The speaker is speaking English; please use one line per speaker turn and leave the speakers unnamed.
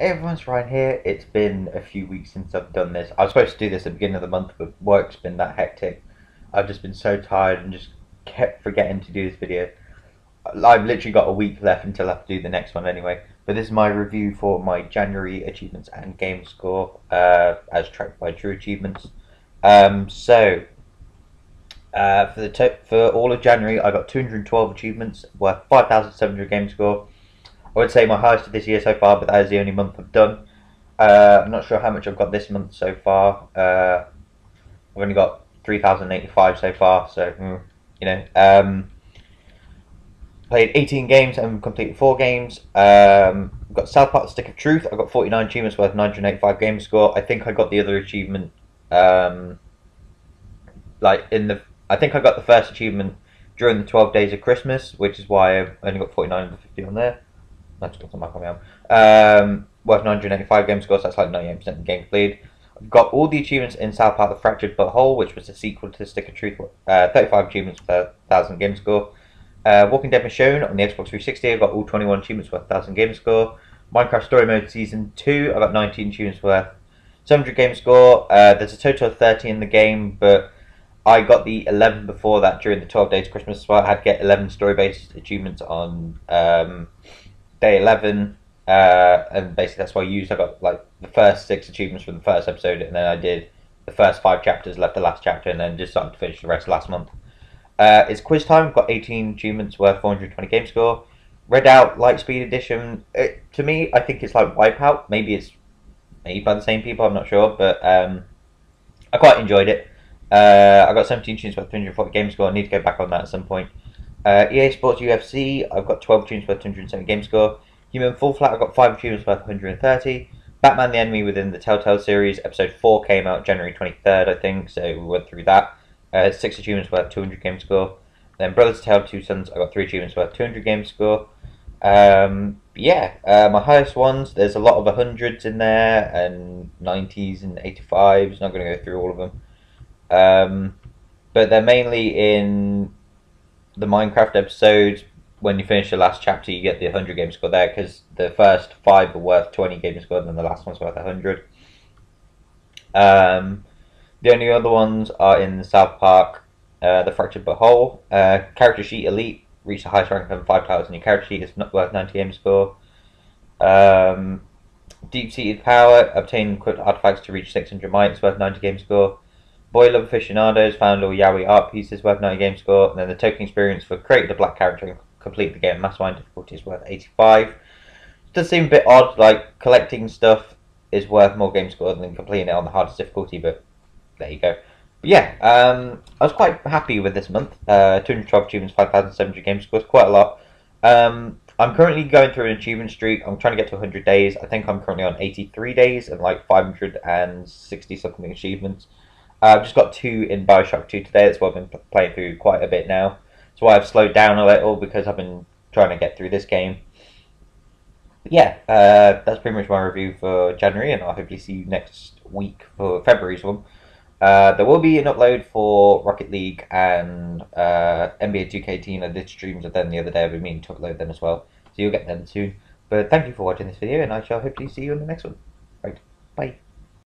Everyone's Ryan here. It's been a few weeks since I've done this. I was supposed to do this at the beginning of the month, but work's been that hectic. I've just been so tired and just kept forgetting to do this video. I've literally got a week left until I have to do the next one anyway. But this is my review for my January achievements and game score uh, as tracked by True Achievements. Um, so uh, for the for all of January, I got 212 achievements worth 5,700 game score. I would say my highest of this year so far, but that is the only month I've done. Uh, I'm not sure how much I've got this month so far. Uh, I've only got 3,085 so far, so, mm, you know. Um, played 18 games and completed 4 games. Um, I've got South Park Stick of Truth. I've got 49 achievements worth 985 game score. I think I got the other achievement, um, like, in the... I think I got the first achievement during the 12 days of Christmas, which is why I only got 49 and 50 on there. That's got some on Um, worth 985 game scores, that's like 98% of the game played. I've got all the achievements in South Park The Fractured But Whole, which was a sequel to Stick of Truth, uh, 35 achievements per 1000 game score. Uh, Walking Dead Michonne on the Xbox 360, I've got all 21 achievements worth 1000 game score. Minecraft Story Mode Season 2, I've got 19 achievements worth 700 game score. Uh, there's a total of 30 in the game, but I got the 11 before that during the 12 days of Christmas, so I had to get 11 story based achievements on um, day 11 uh, and basically that's why I used. I got like the first six achievements from the first episode, and then I did the first five chapters, left the last chapter, and then just started to finish the rest last month. Uh, it's quiz time. I've got 18 achievements worth 420 game score. Redout Lightspeed Edition. It, to me, I think it's like Wipeout. Maybe it's made by the same people. I'm not sure, but um, I quite enjoyed it. Uh, I got 17 achievements worth 340 game score. I need to go back on that at some point. Uh, EA Sports UFC, I've got 12 tunes worth 270 game score. Human Fall Flat, I've got 5 tunes worth 130. Batman the Enemy within the Telltale series, episode 4 came out January 23rd, I think, so we went through that. Uh, 6 achievements worth 200 game score. Then Brothers Tale Two Sons, I got 3 achievements worth 200 game score. Um, yeah, uh, my highest ones, there's a lot of 100s in there, and 90s and 85s, not going to go through all of them. Um, but they're mainly in the Minecraft episodes, when you finish the last chapter, you get the 100 game score there because the first five are worth 20 game score, and then the last one's worth 100. Um, the only other ones are in South Park, uh, The Fractured But Whole. Uh, character Sheet Elite reached the highest rank of 5 in your character sheet, it's not worth 90 game score. Um, Deep Seated Power, obtain equipped artifacts to reach 600 mites, worth 90 game score. Boy Love Aficionados found all Yaoi art pieces worth 90 game score, and then the token experience for create the black character and complete the game. Mastermind difficulty is worth 85. It does seem a bit odd, like collecting stuff is worth more game score than completing it on the hardest difficulty, but there you go. But yeah, um, I was quite happy with this month. Uh, 212 achievements, 5,700 game scores, quite a lot. Um, I'm currently going through an achievement streak. I'm trying to get to 100 days. I think I'm currently on 83 days and like 560 something achievements. I've just got two in Bioshock 2 today. That's what I've been playing through quite a bit now. That's why I've slowed down a little because I've been trying to get through this game. But yeah, uh, that's pretty much my review for January, and I'll hopefully see you next week for February's one. Uh, there will be an upload for Rocket League and uh, NBA 2K18. I did streams of them the other day. I've been meaning to upload them as well, so you'll get them soon. But thank you for watching this video, and I shall hopefully see you in the next one. Right, bye.